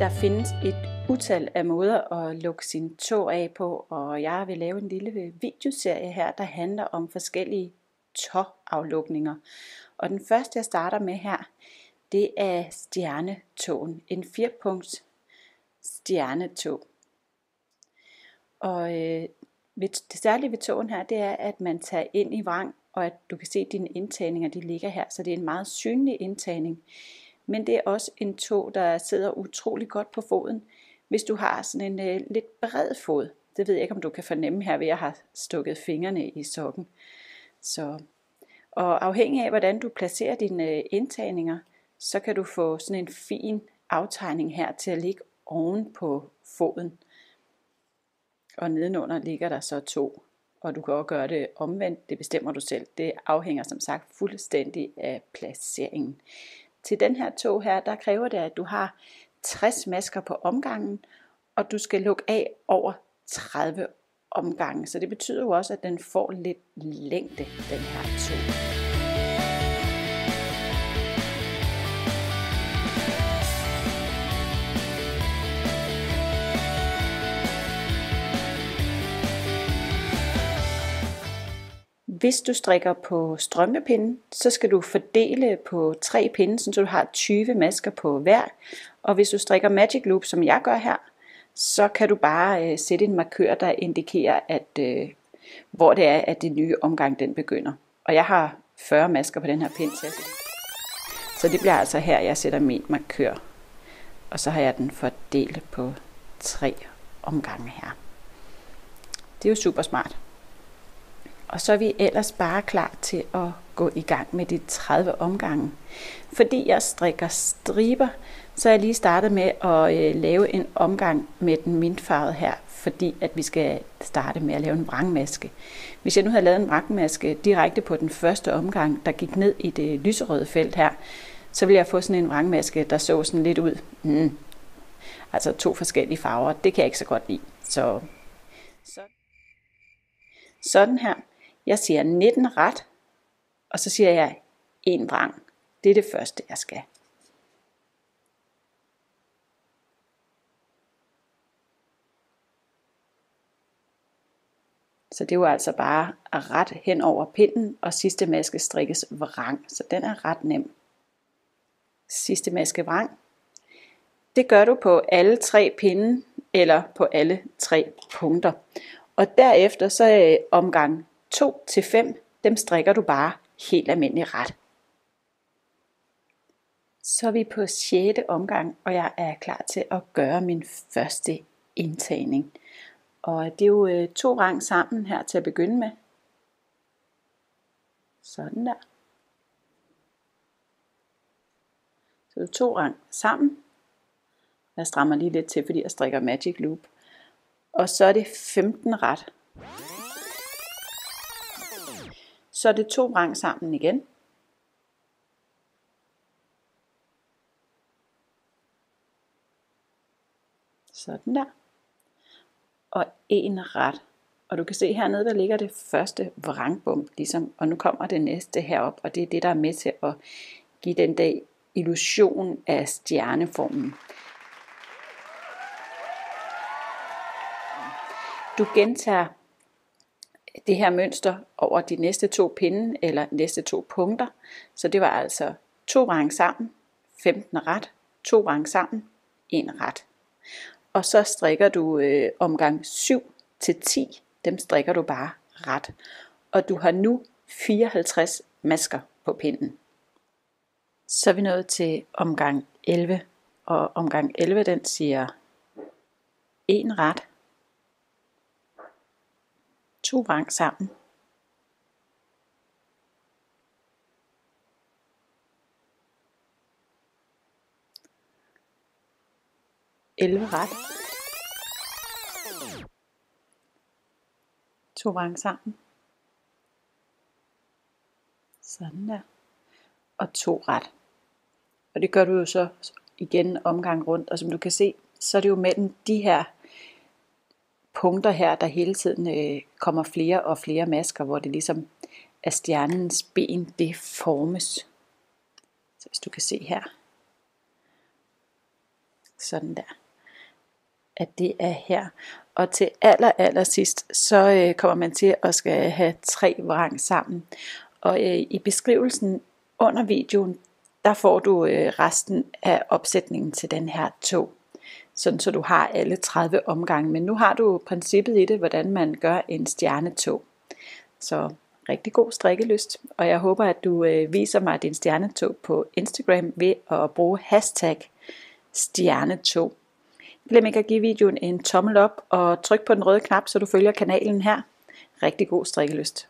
Der findes et utal af måder at lukke sin tog af på, og jeg vil lave en lille videoserie her, der handler om forskellige tåaflukninger. Og den første, jeg starter med her, det er stjernetogen. En firepunkts stjernetog. Og øh, det særlige ved togen her, det er, at man tager ind i vrang, og at du kan se, at dine indtagninger de ligger her. Så det er en meget synlig indtagning. Men det er også en tog, der sidder utrolig godt på foden, hvis du har sådan en øh, lidt bred fod. Det ved jeg ikke, om du kan fornemme her ved at har stukket fingrene i sokken. Så, og afhængig af, hvordan du placerer dine øh, indtagninger, så kan du få sådan en fin aftegning her til at ligge oven på foden. Og nedenunder ligger der så to. Og du kan også gøre det omvendt, det bestemmer du selv. Det afhænger som sagt fuldstændig af placeringen. Til den her tog her, der kræver det, at du har 60 masker på omgangen, og du skal lukke af over 30 omgange. Så det betyder jo også, at den får lidt længde, den her tog. Hvis du strikker på strømpepinde, så skal du fordele på tre pinde, så du har 20 masker på hver. Og hvis du strikker Magic Loop, som jeg gør her, så kan du bare øh, sætte en markør, der indikerer, at, øh, hvor det er, at det nye omgang den begynder. Og jeg har 40 masker på den her pind Så det bliver altså her, jeg sætter min markør. Og så har jeg den fordelt på tre omgange her. Det er jo super smart. Og så er vi ellers bare klar til at gå i gang med de 30 omgange. Fordi jeg strikker striber, så er jeg lige startet med at øh, lave en omgang med den mintfarvede her, fordi at vi skal starte med at lave en vrangmaske. Hvis jeg nu havde lavet en vrangmaske direkte på den første omgang, der gik ned i det lyserøde felt her, så ville jeg få sådan en vrangmaske, der så sådan lidt ud. Mm. Altså to forskellige farver. Det kan jeg ikke så godt lide. Så, så. Sådan her. Jeg siger 19 ret, og så siger jeg en vrang. Det er det første, jeg skal. Så det var altså bare at ret hen over pinden, og sidste maske strikkes vrang, så den er ret nem. Sidste maske vrang. Det gør du på alle tre pinde, eller på alle tre punkter. Og derefter så er omgang 2 til 5, dem strikker du bare helt almindelig ret. Så er vi på 6. omgang, og jeg er klar til at gøre min første indtagning. Og det er jo øh, to rang sammen her til at begynde med. Sådan der. Så er to rang sammen. Jeg strammer lige lidt til, fordi jeg strikker Magic Loop. Og så er det 15 ret. Så det to rang sammen igen. Sådan der. Og en ret. Og du kan se hernede, der ligger det første vrangbump, ligesom, og nu kommer det næste herop, og det er det, der er med til at give den der illusion af stjerneformen. Du gentager det her mønster over de næste to pinde eller næste to punkter. Så det var altså to rang sammen, 15 ret, to rang sammen, en ret. Og så strikker du øh, omgang 7 til 10, dem strikker du bare ret. Og du har nu 54 masker på pinden. Så er vi nået til omgang 11, og omgang 11 den siger en ret, to vrang sammen. Elleve ret. To vrang sammen. Sådan der. Og to ret. Og det gør du jo så igen omgang rundt. Og som du kan se, så er det jo mellem de her punkter her, der hele tiden øh, kommer flere og flere masker, hvor det ligesom er stjernens ben, det formes. Så hvis du kan se her. Sådan der. At det er her. Og til aller, aller sidst, så øh, kommer man til at skal have tre vrang sammen. Og øh, i beskrivelsen under videoen, der får du øh, resten af opsætningen til den her tog. Sådan så du har alle 30 omgange. Men nu har du princippet i det, hvordan man gør en stjernetog. Så rigtig god strikkelyst, og jeg håber, at du øh, viser mig din stjernetog på Instagram ved at bruge hashtag stjernetog. Glem ikke at give videoen en tommel op og tryk på den røde knap, så du følger kanalen her. Rigtig god strikkelyst.